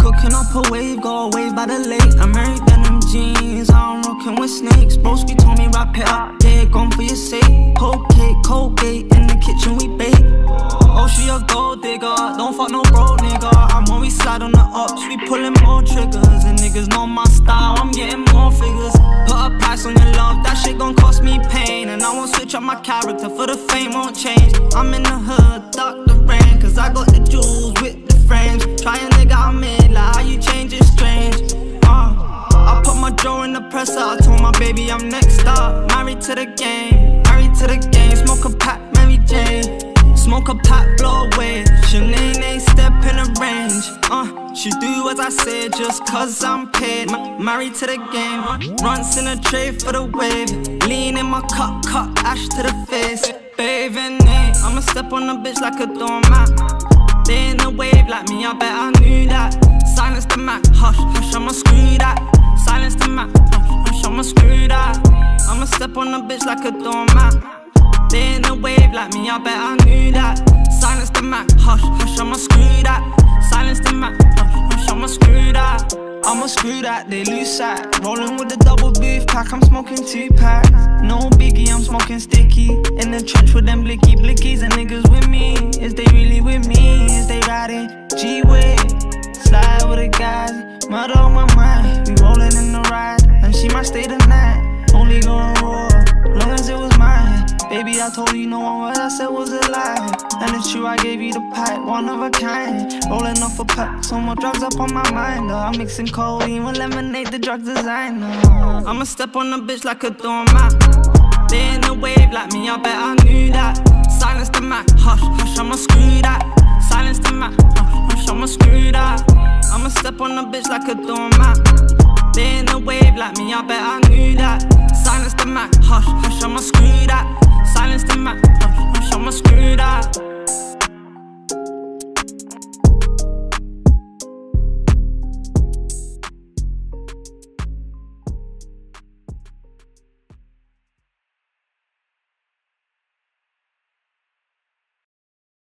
Cooking up a wave, go away by the lake. I'm married denim jeans, I'm rocking with snakes. Broski told me wrap it up, yeah, gone for your sake. Cold cake, cold in the kitchen we bake. Oh, she a gold digger, don't fuck no bro, nigga. I'm always slide on the ups, we pulling more triggers. And niggas know my style, I'm getting more switch up my character for the fame won't change. I'm in the hood, the rain, cause I got the jewels with the frames. Try a nigga I made, like how you change is strange. Uh, I put my jaw in the presser, I told my baby I'm next up. Married to the game, married to the game. She do as I say just cause I'm paid. Ma- married to the game. Runs in a tray for the wave. Lean in my cup, cut ash to the face. Bathing it. I'ma step on a bitch like a doormat. They in the wave like me, I bet I knew that. Silence the Mac, hush, hush, I'ma screw that. Silence the Mac, hush, hush, I'ma screw that. I'ma step on a bitch like a doormat. They in the wave like me, I bet I knew that. Silence the Mac, hush, hush, I'ma screw That, they lose sight. Rolling with the double booth pack, I'm smoking two packs. No biggie, I'm smoking sticky. In the trench with them blicky blickies, and niggas with me. Is they really with me? Is they riding Baby, I told you no one what I said was a lie. And it's true, I gave you the pipe, one of a kind. Rolling off a pack, so more drugs up on my mind. Uh, I'm mixing codeine with lemonade, the drug designer. I'ma step on a bitch like a doormat. They in the wave like me, I bet I knew that. Silence the Mac, hush, hush, I'ma screw that. Silence the Mac, hush, hush, I'ma screw that. I'ma step on a bitch like a doormat. They in the wave like me, I bet I knew that. Silence the Mac, hush, hush, I'ma screw